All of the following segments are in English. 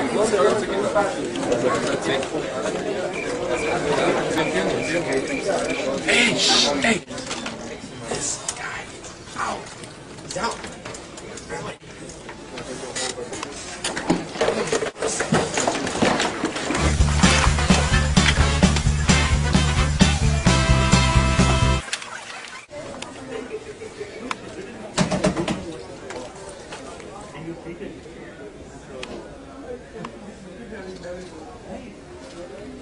Hey, hey. Thank you.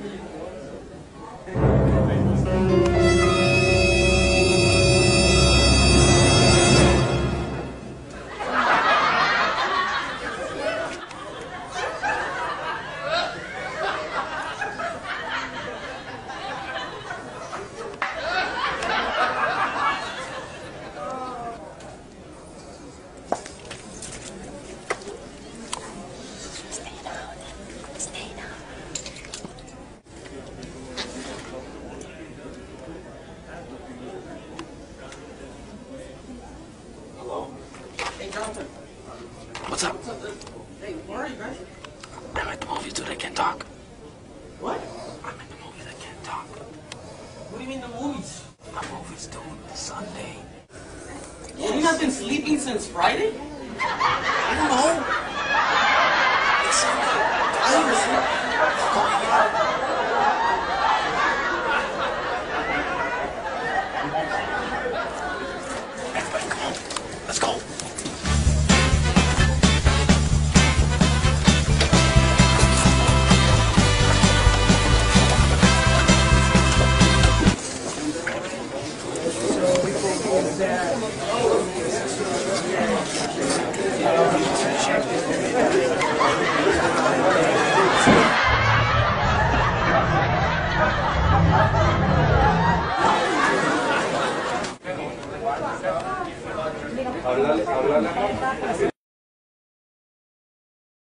Hey, Jonathan. What's up? Hey, where are you guys? I'm at the movies, dude. I can't talk. What? I'm at the movies. I can't talk. What do you mean the movies? The movies, dude. Sunday. Have you not been sleeping since Friday? Hablarle, hablarle.